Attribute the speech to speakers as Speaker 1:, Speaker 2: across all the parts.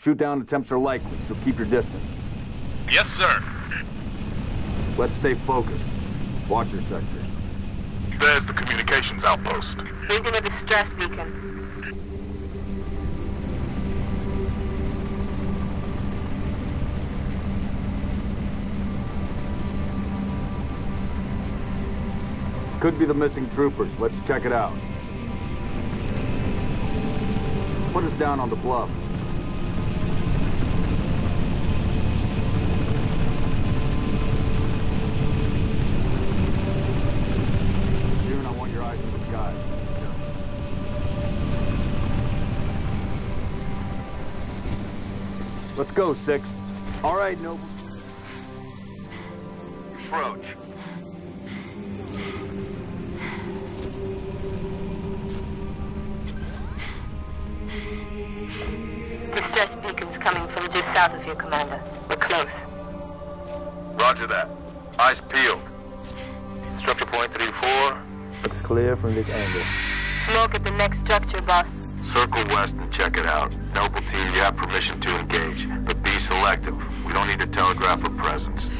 Speaker 1: Shoot-down attempts are likely, so keep your distance.
Speaker 2: Yes, sir.
Speaker 1: Let's stay focused. Watch your sectors.
Speaker 3: There's the communications outpost.
Speaker 4: Reading a distress beacon.
Speaker 1: Could be the missing troopers. Let's check it out. Put us down on the bluff. Go, Six. All right, Noble. Approach.
Speaker 4: Distress beacon's coming from just south of you, Commander. We're close.
Speaker 3: Roger that. Eyes peeled. Structure point 3-4.
Speaker 5: Looks clear from this angle.
Speaker 4: Smoke at the next structure, boss.
Speaker 3: Circle west and check it out. Noble team, you have permission to engage, but be selective. We don't need to telegraph our presence.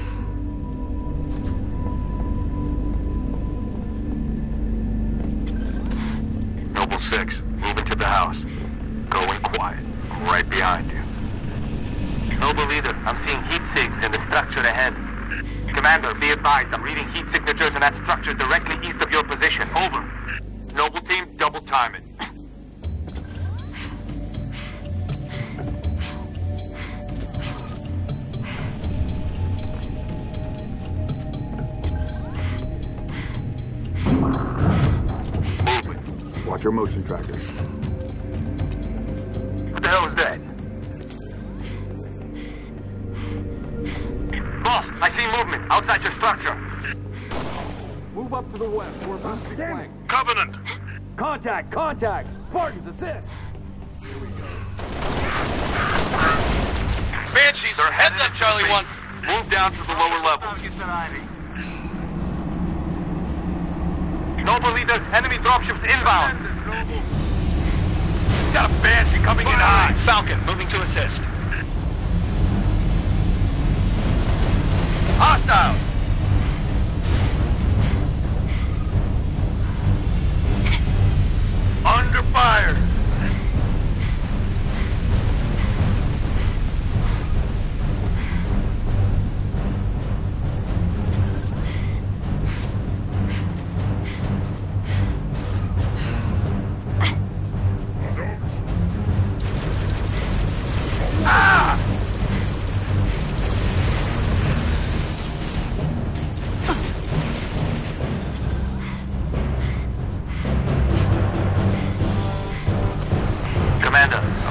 Speaker 3: Noble 6, move into the house. Go in quiet. I'm right behind you.
Speaker 6: Noble leader, I'm seeing heat sigs in the structure ahead. Commander, be advised, I'm reading heat signatures in that structure directly east of your position. Over.
Speaker 3: Noble team, double time it.
Speaker 1: Watch your motion trackers.
Speaker 6: What the hell is that? Boss, I see movement outside your structure.
Speaker 1: Move up to the west. We're about to be flanked.
Speaker 3: Covenant!
Speaker 1: Contact! Contact! Spartans, assist!
Speaker 2: Banshees,
Speaker 3: They're
Speaker 2: heads up, Charlie-1.
Speaker 3: Move down to the lower level.
Speaker 6: Noble leader, enemy dropships inbound.
Speaker 2: Got a Banshee coming in high. Falcon, moving to assist. Hostiles!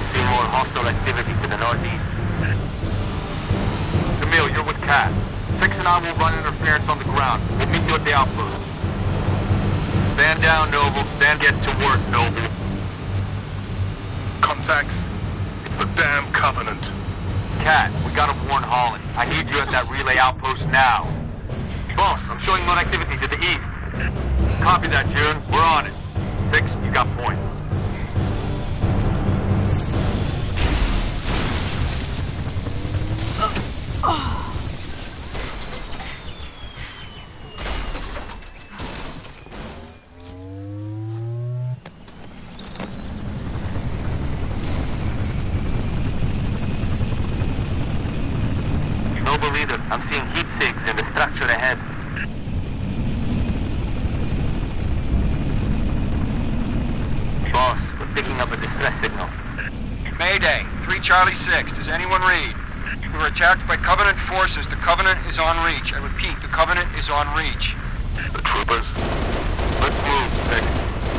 Speaker 6: Commander, more hostile activity to the northeast.
Speaker 3: Camille, you're with Kat. Six and I will run interference on the ground. We'll meet you at the outpost. Stand down, Noble. Stand get to work, Noble. Contacts. It's the damn Covenant. Kat, we gotta warn Holland. I need you at that relay outpost now.
Speaker 6: Boss, I'm showing more activity to the east.
Speaker 3: Copy that, Jun. We're on it. Six, you got point.
Speaker 6: I'm seeing heat sigs in the structure ahead. Boss, we're picking up a distress signal.
Speaker 7: Mayday, 3 Charlie 6. Does anyone read? We were attacked by Covenant forces. The Covenant is on Reach. I repeat, the Covenant is on Reach.
Speaker 3: The troopers? Let's move, Six.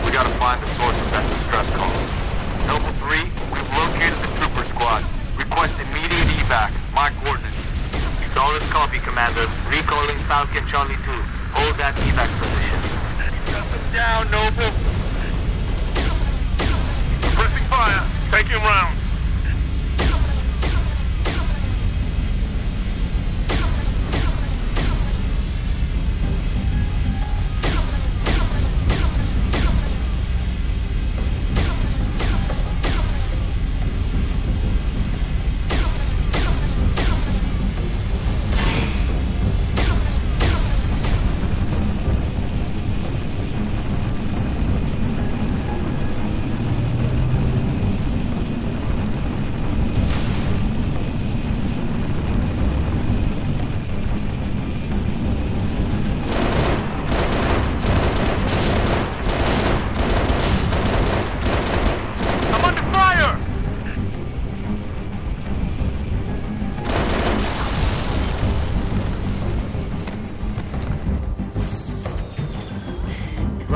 Speaker 3: We gotta find the source of that
Speaker 6: Falcon Charlie 2. Hold that evac position.
Speaker 2: Shut them down, Noble.
Speaker 3: Suppressing fire. Taking rounds.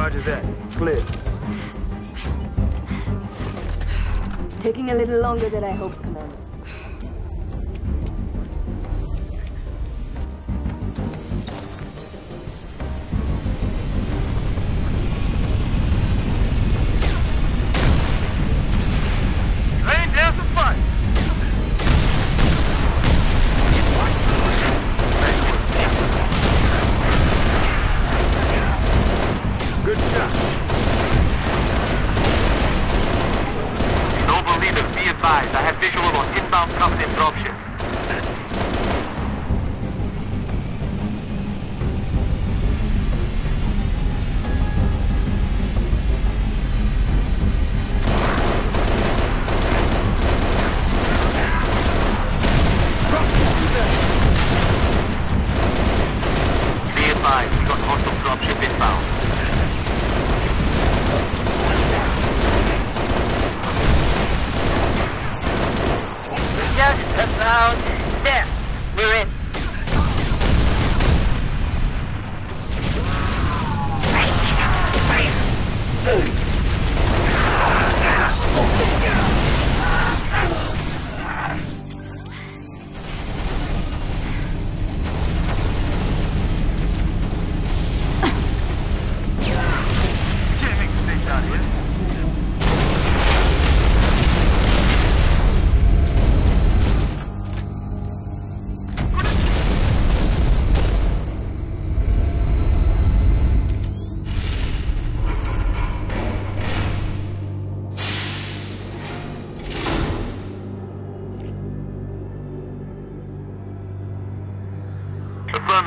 Speaker 3: Roger that. Clear.
Speaker 4: Taking a little longer than I hoped, Commander.
Speaker 6: Inbound Covenant dropships.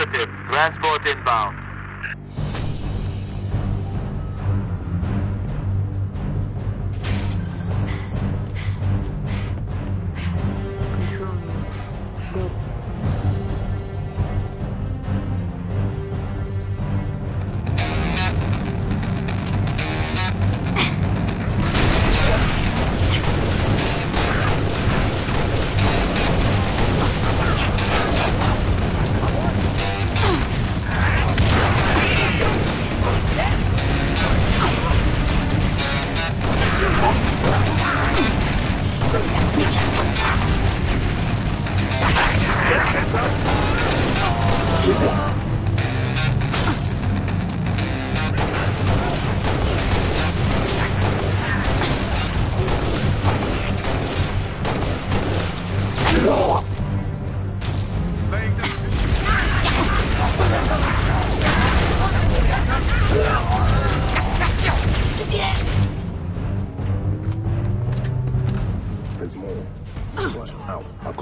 Speaker 6: Affirmative. Transport inbound.
Speaker 4: Control. Go.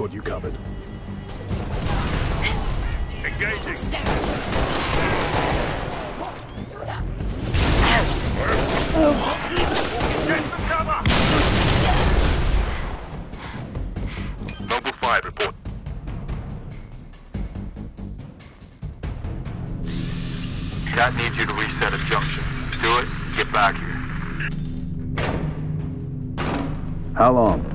Speaker 8: Got you covered.
Speaker 2: Engaging. Get some cover.
Speaker 9: Noble 5, report.
Speaker 6: Kat needs you to reset a junction. Do it, get back here.
Speaker 3: How long?